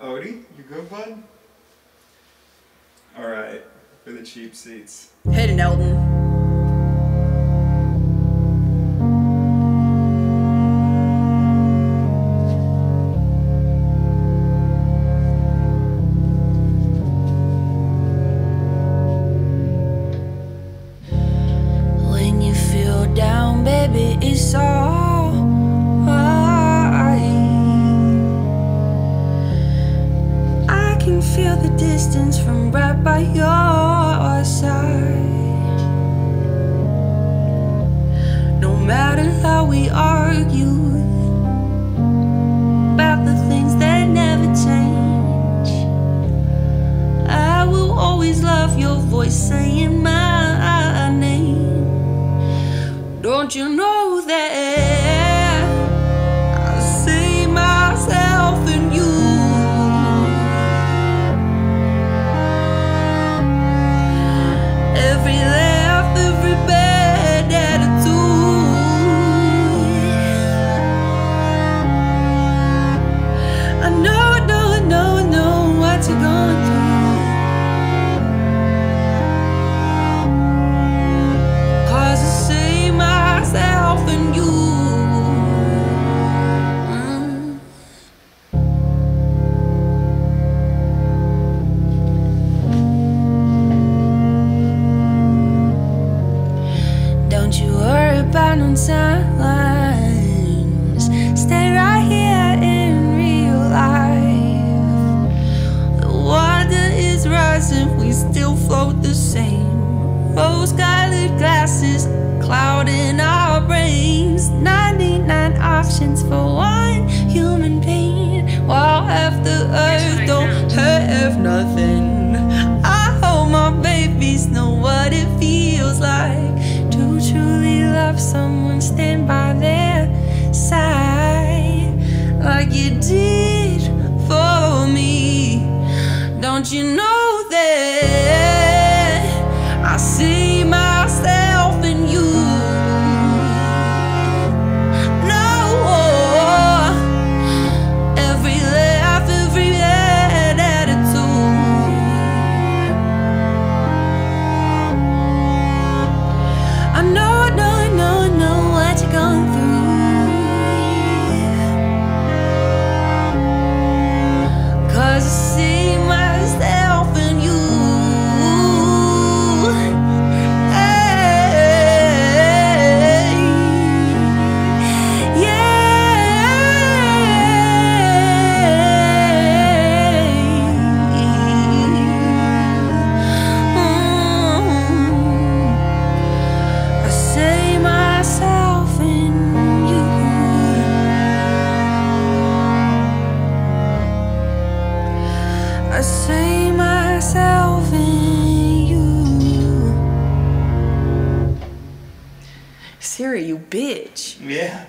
Odie, you good, bud? Alright, for the cheap seats. Hidden Elton. feel the distance from right by your side. No matter how we argue about the things that never change, I will always love your voice saying my. on sidelines. Stay right. did for me. Don't you know? I myself. Siri, you bitch. Yeah.